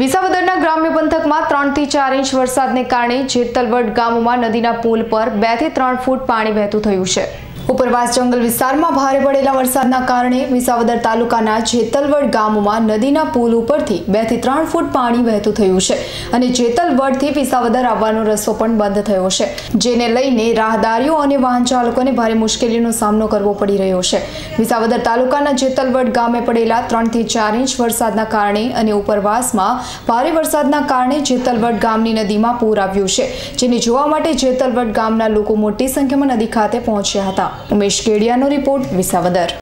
વિસાવદરના ગ્રામ્ય પંથકમાં ત્રણથી ચાર ઇંચ વરસાદને કારણે જેતલવડ ગામોમાં નદીના પુલ પર બેથી ત્રણ ફૂટ પાણી વહેતું થયું છે. ઉપરવાસ જંગલ વિસ્તારમાં ભારે પડેલા વરસાદના કારણે વિસાવદર તાલુકાના જેતલવડ ગામમાં નદીના પુલ ઉપરથી બેથી ત્રણ ફૂટ પાણી વહેતું થયું છે અને જેતલવડથી વિસાવદર આવવાનો રસ્તો પણ બંધ થયો છે, જેને લઈને રાહદારીઓ અને વાહન ચાલકોને ભારે મુશ્કેલીનો સામનો કરવો પડી રહ્યો છે. વિસાવદર તાલુકાના જેતલવડ ગામે પડેલા ત્રણથી ચાર ઇંચ વરસાદના કારણે અને ઉપરવાસમાં ભારે વરસાદના કારણે જેતલવડ ગામની નદીમાં પૂર આવ્યું છે, જેને જોવા માટે જેતલવડ ગામના લોકો મોટી સંખ્યામાં નદી ખાતે પહોંચ્યા હતા. ઉમેશ કેડિયાનો રિપોર્ટ વિસાવદર.